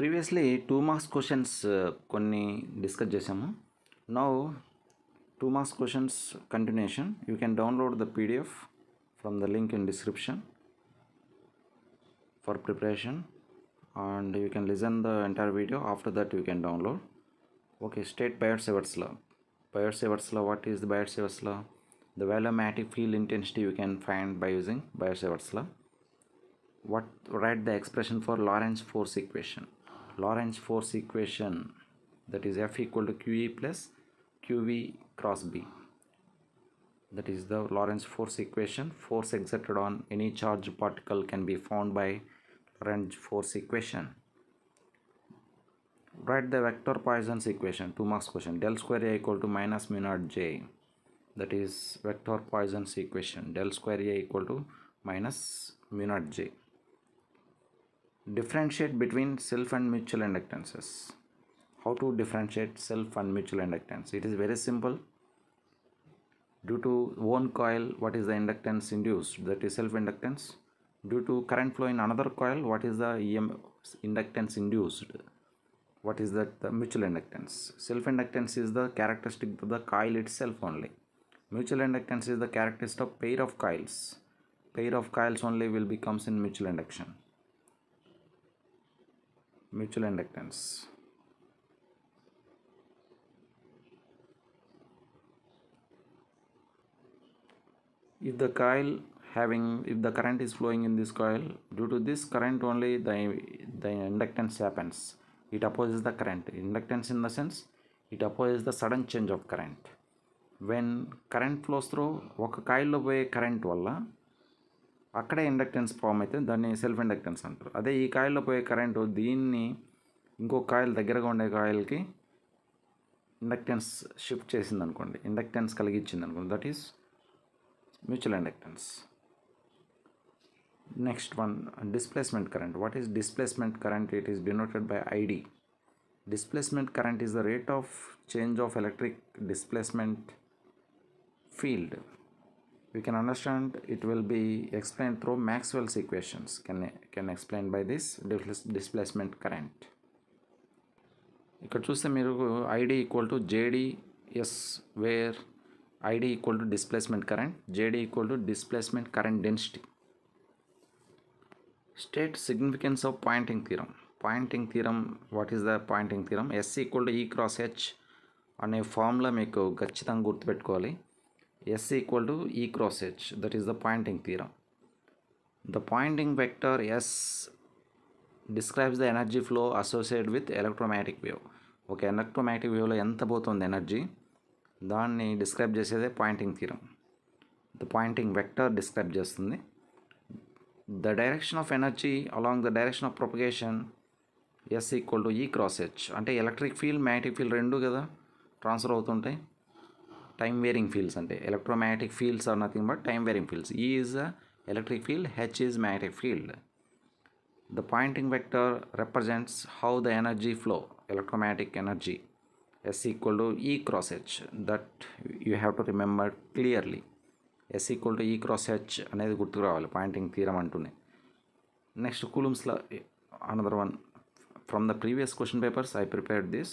Previously two marks questions కొన్ని discuss చేసాము now two marks questions continuation you can download the PDF from the link in description for preparation and you can listen the entire video after that you can download okay state Biot Savart's law Biot Savart's law what is the Biot Savart's law the magnetic field intensity you can find by using Biot Savart's law what write the expression for Lorentz force equation Lorentz force equation that is F equal to QE plus QV cross B that is the Lorentz force equation. Force exerted on any charged particle can be found by Lorentz force equation. Write the vector Poisson's equation, two marks question. Del square A equal to minus mu naught J. That is vector Poisson's equation. Del square A equal to minus mu naught J. Differentiate between self and mutual inductances. How to differentiate self and mutual inductance? It is very simple. Due to one coil what is the inductance induced? That is self inductance. Due to current flow in another coil what is the em inductance induced? What is that? The mutual inductance. Self inductance is the characteristic of the coil itself only. Mutual inductance is the characteristic of pair of coils. Pair of coils only will becomes in mutual induction mutual inductance if the coil having if the current is flowing in this coil due to this current only the the inductance happens it opposes the current inductance in the sense it opposes the sudden change of current when current flows through ఒక కాయిల్లో పోయే current వల్ల అక్కడే inductance form అవుతుంది దాన్ని self inductance అంటారు. అదే ఈ కాయల్లో పోయే కరెంటు దీన్ని ఇంకో కాయలు దగ్గరగా ఉండే కాయలకి ఇండక్టెన్స్ షిఫ్ట్ చేసింది అనుకోండి ఇండక్టెన్స్ కలిగించింది అనుకోండి that is mutual inductance next one displacement current what is displacement current it is denoted by ID displacement current is the rate of change of electric displacement field we can understand it will be explained through Maxwell's equations can explain by by dis displacement current ఇక్కడ చూస్తే మీరు ID equal to JDS where ID equal to displacement current JD equal to displacement current density state significance of Poynting theorem Poynting theorem what is the Poynting theorem S equal to E cross H అనే formula మీకు ఖచ్చితంగా గుర్తుపెట్టుకోవాలి S equal to E cross H that is the Poynting theorem. The Poynting vector S describes the energy flow associate with electromagnetic wave. ఒక electromagnetic వేవ్లో ఎంత పోతుంది energy దాన్ని describe చేసేదే Poynting theorem the Poynting vector describe చేస్తుంది. The direction of energy along the direction of propagation S equal to E cross H అంటే electric field magnetic field రెండు కదా ట్రాన్స్ఫర్ అవుతుంటాయి. టైం వేరింగ్ ఫీల్డ్స్ అంటే electromagnetic fields are nothing but time varying fields E is electric field H is magnetic field the Poynting vector represents how the energy flow electromagnetic energy s equal to e cross h. That you have to remember clearly. S equal to e cross h అనేది గుర్తుకు రావాలి Poynting theorem అంటూనే. Next Coulomb's law another one from the previous question papers I prepared this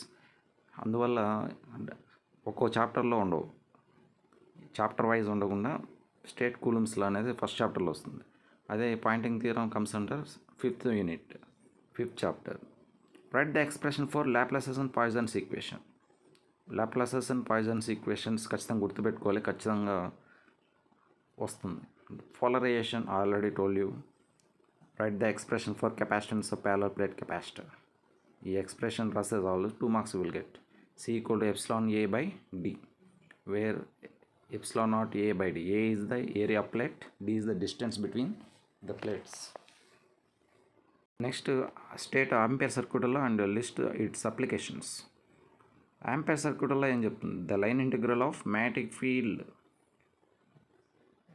అందువల్ల ఒక్కో చాప్టర్లో ఉండవు. Chapter wise ఉండకుండా state కూలమ్స్లో అనేది ఫస్ట్ చాప్టర్లో వస్తుంది. అదే Poynting theorem comes under fifth unit fifth chapter write the expression for Laplace's and Poisson's equation Laplace's and Poisson's equations ఖచ్చితంగా గుర్తుపెట్టుకోవాలి ఖచ్చితంగా వస్తుంది. Polarisation already told you write the expression for capacitance of parallel plate capacitor ఈ expression రాసే all two marks will get C equal to epsilon A by D where epsilon naught A by D A is the area plate D is the distance between the plates next state Ampere circuit law and list its applications Ampere circuit law ఏం చెప్తుంది the line integral of magnetic field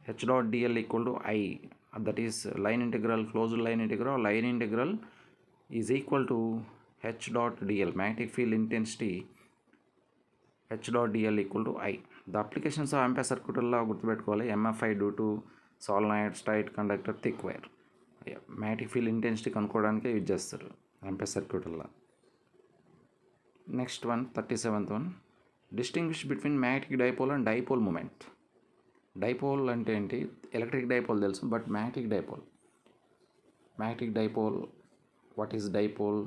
H dot DL equal to I that is line integral closed line integral line integral is equal to H dot DL magnetic field intensity H dot DL equal to I the applications of Ampere circuit law గుర్తుపెట్టుకోవాలి. MFI due to solenoid straight conductor thick wire magnetic field intensity కనుక్కోవడానికే use చేస్తారు Ampere circuit law next one thirty seventh one distinguish between magnetic dipole and dipole moment dipole అంటే ఏంటి? Electric dipole తెలుసు but magnetic dipole magnetic dipole what is dipole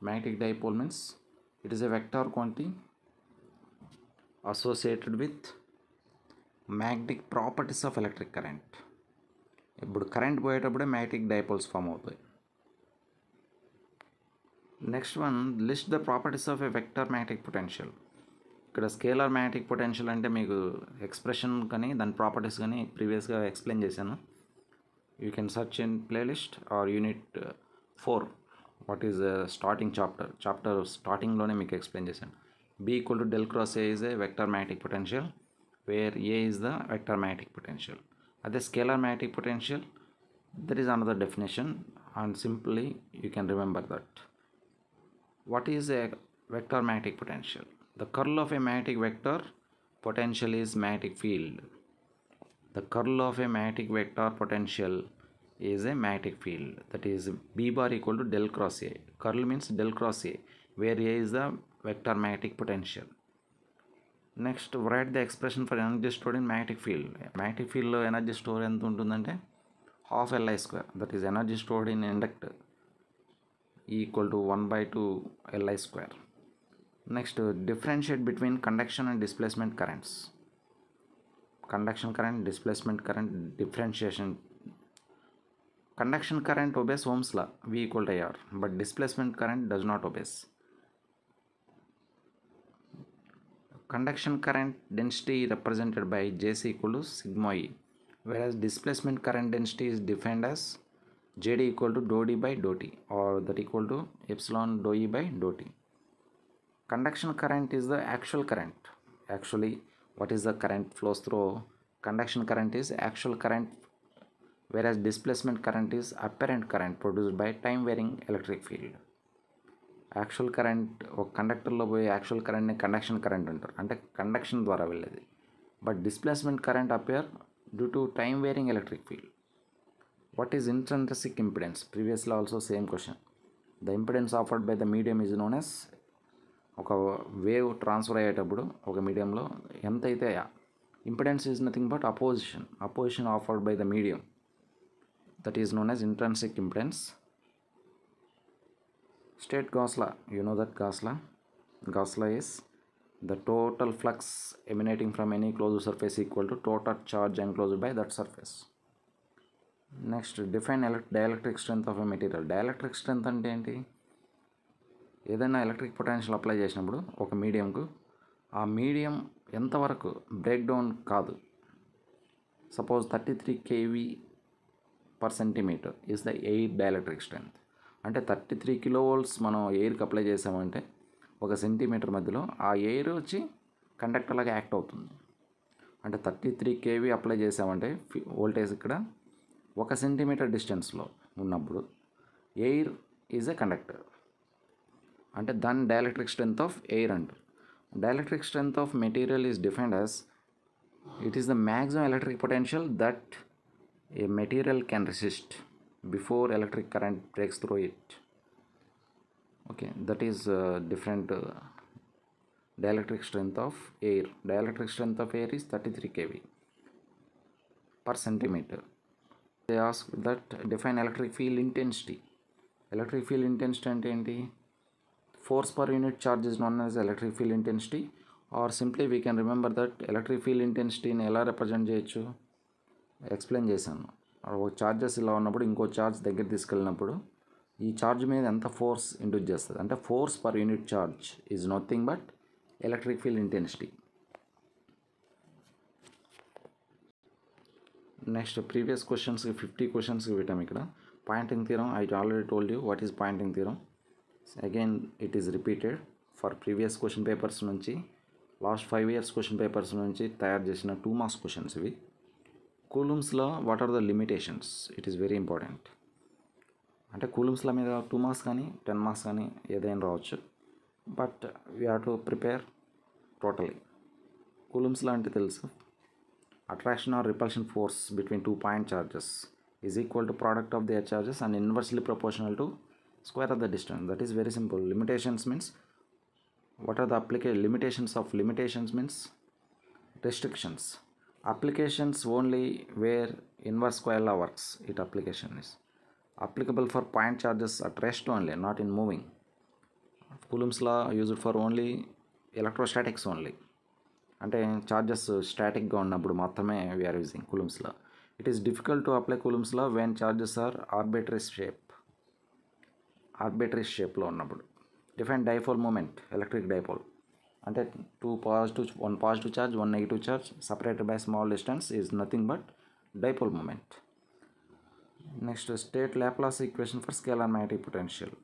magnetic dipole means it is a vector quantity associated with magnetic properties of electric current ఇప్పుడు current పోయేటప్పుడే magnetic dipoles form అవుతాయి. Next one list the properties of a vector magnetic potential ఇక్కడ scalar magnetic potential అంటే మీకు expression కానీ దాని properties కానీ ప్రీవియస్గా ఎక్స్ప్లెయిన్ చేశాను. You can search in playlist or unit four what is starting chapter chapter స్టార్టింగ్లోనే మీకు ఎక్స్ప్లెయిన్ చేశాను. B equal to del cross A is a vector magnetic potential where A is the vector magnetic potential. At the scalar magnetic potential, there is another definition and simply you can remember that. What is a vector magnetic potential? The curl of a magnetic vector potential is magnetic field. The curl of a magnetic vector potential is a magnetic field that is B bar equal to del cross A. Curl means del cross A where A is the vector magnetic potential. Next write the expression for energy stored in magnetic field magnetic ఫీల్డ్లో energy store ఎంత ఉంటుందంటే half LI square that is energy stored in inductor equal to one by two LI square next differentiate between conduction and displacement currents conduction current displacement current differentiation conduction current obeys Ohm's V equal to R but displacement current does not obeys conduction current density represented by jc equal to sigma e whereas displacement current density is defined as jd equal to dou d by dou t or that equal to epsilon dou e by dou t. Conduction current is the actual current. Actually what is the current flows through? Conduction current is actual current whereas displacement current is apparent current produced by time varying electric field actual current ఒక కండక్టర్లో పోయే actual కరెంట్ని conduction current అంటారు. అంటే conduction ద్వారా వెళ్ళేది. But displacement current appear due to time varying electric field. What is intrinsic impedance? ప్రీవియస్లో also same question. The impedance offered by the medium is known as ఒక wave transfer అయ్యేటప్పుడు ఒక మీడియంలో ఎంత అయితే impedance is nothing but opposition opposition offered by the medium. That is known as intrinsic impedance. State Gauss law you know you know that is the total flux is the total flux emanating from any closed surface equal to total charge enclosed by that surface. Next define elec dielectric strength of a material dielectric strength అంటే ఏంటి? ఏదైనా electric potential apply చేసినప్పుడు ఒక మీడియంకు ఆ medium ఎంతవరకు break down కాదు. Suppose thirty three KV per centimetre is the air dielectric strength అంటే థర్టీ త్రీ కిలో వోల్ట్స్ మనం ఎయిర్కి అప్లై చేసామంటే ఒక సెంటీమీటర్ మధ్యలో ఆ ఎయిర్ వచ్చి కండక్టర్ లాగా యాక్ట్ అవుతుంది. అంటే థర్టీ త్రీ కేవీ అప్లై చేసామంటే వోల్టేజ్ ఇక్కడ ఒక సెంటీమీటర్ డిస్టెన్స్లో ఉన్నప్పుడు ఎయిర్ ఈజ్ ఎ కండక్టర్. అంటే దాని డైఎలక్ట్రిక్ స్ట్రెంత్ ఆఫ్ ఎయిర్ అంటారు. Dielectric strength of material is defined as it is the maximum electric potential that a material can resist. before electric current breaks through it okay that is uh, different uh, dielectric strength of air dielectric strength of air is 33 kV per centimeter they ask that define electric field intensity electric field intensity అంటే ఏంటి force per unit charge is known as electric field intensity or simply we can remember that electric field intensity ని ఎలా represent చేయొచ్చు explain చేశాను ఒక charges ఇలా ఉన్నప్పుడు ఇంకో ఛార్జ్ దగ్గర తీసుకెళ్ళినప్పుడు ఈ ఛార్జ్ మీద ఎంత ఫోర్స్ ఇండ్యూస్ చేస్తుంది? అంటే force per unit charge is nothing but electric field intensity next previous క్వశ్చన్స్కి ఫిఫ్టీ క్వశ్చన్స్కి పెట్టాం ఇక్కడ. Poynting theorem I already told you what is Poynting theorem again it is repeated for previous question papers నుంచి last five years question papers నుంచి తయారు చేసిన two marks questions ఇవి. Coulomb's law what are the limitations it is very important అంటే Coulomb's law మీద two marks కానీ ten marks కానీ ఏదైనా రావచ్చు. But we have to prepare totally Coulomb's law అంటే తెలుసు. Attraction or repulsion force between two point charges is equal to product of their charges and inversely proportional to square of the distance that is very simple limitations means what are the applica limitations of limitations means restrictions applications only where inverse square law works it application is applicable for point charges at rest only not in moving coulomb's law used for only electrostatics only అంటే charges స్టాటిక్గా ఉన్నప్పుడు మాత్రమే we are using కులుమ్స్లో it is difficult to apply కులుమ్స్లో when charges are arbitrary shape arbitrary షేప్లో ఉన్నప్పుడు different dipole moment electric dipole అంటే two positive one positive charge one negative charge separated by small distance is nothing but dipole moment next state Laplace equation for scalar magnetic potential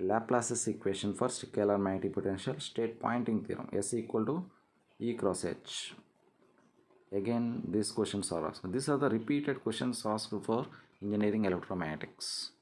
Laplace's equation for scalar magnetic potential state Poynting theorem S equal to E cross H. Again, these questions are asked. These are the repeated questions asked for engineering electromagnetics.